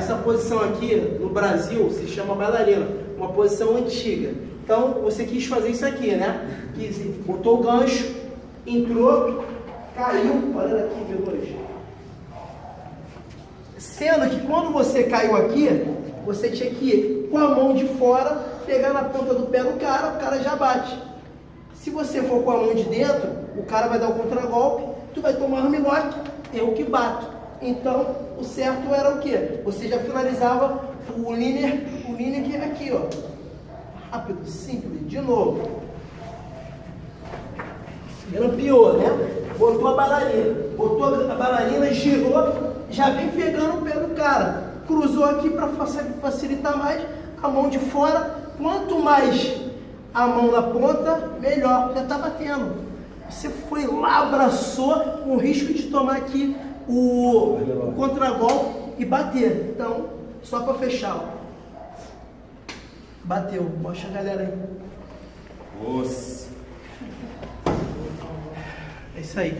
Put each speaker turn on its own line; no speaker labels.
essa posição aqui no Brasil se chama bailarina, uma posição antiga. Então você quis fazer isso aqui, né? Quis, botou o gancho, entrou, caiu, olha aqui, meu Deus. Sendo que quando você caiu aqui, você tinha que ir com a mão de fora, pegar na ponta do pé do cara, o cara já bate. Se você for com a mão de dentro, o cara vai dar o contragolpe, tu vai tomar armlock, eu que bato. Então, o certo era o quê? Você já finalizava o linear, o linear aqui, ó. Rápido, simples, de novo. Grampeou, né? Botou a bailarina. Botou a bailarina, girou, já vem pegando o pé do cara. Cruzou aqui para facilitar mais. A mão de fora. Quanto mais a mão na ponta, melhor. Já tá batendo. Você foi lá, abraçou, com risco de tomar aqui o, o contragol e bater. Então, só para fechar. Ó. Bateu. Mostra a galera aí.
Nossa.
É isso aí.